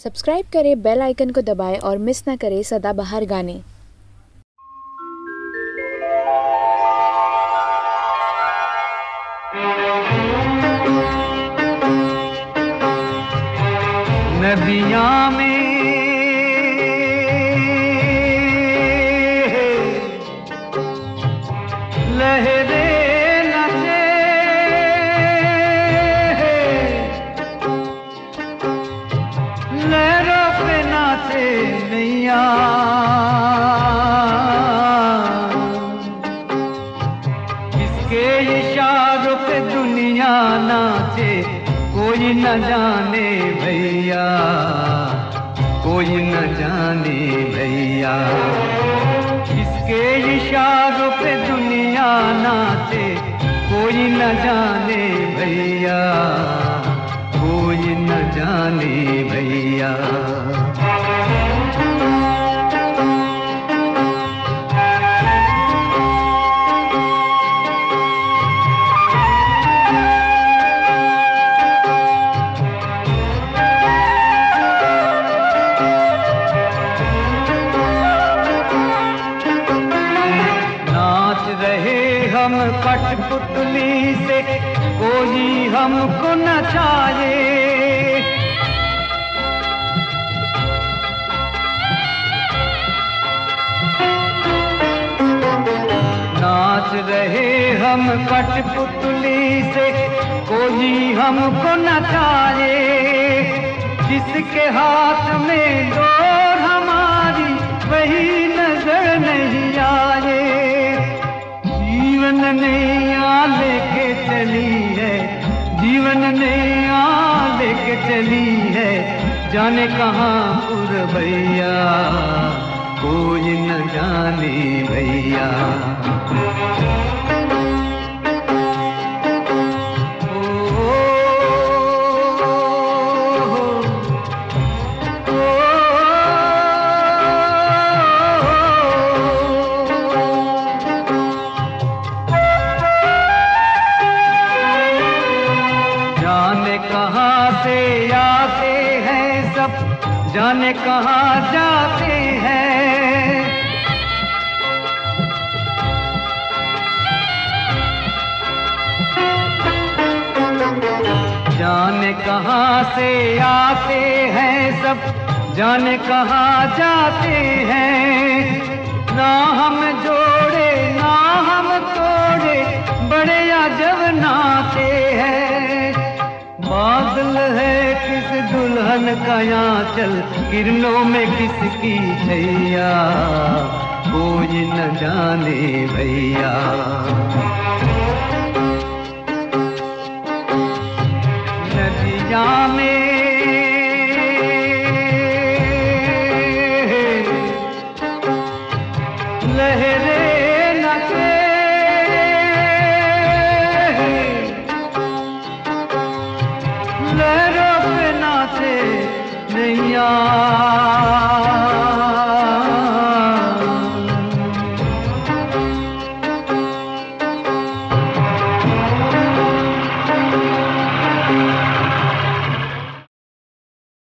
Subscribe करें bell icon को दबाएँ और मिस ना करें सदाबहार गाने। नदियाँ में नाचे कोई न जाने भैया, कोई न जाने भैया। किसके इशारों पे दुनिया नाचे, कोई न जाने कठपुतली से कोई हमको नचाए नाच रहे हम कठपुतली से कोई हमको नचाए जिसके हाथ में डोर हमारी वही नज़र नहीं आए। जीवन ने आ लेके चली है जीवन ने आ लेके चली है जाने कहाँ पुर भैया, कोई न जाने भैया। कहाँ से आते हैं सब, जाने कहाँ जाते हैं। जाने कहाँ से आते हैं सब, जाने कहाँ जाते हैं। यहाँ चल किरणों में किसकी छैया? कोई न जाने भैया।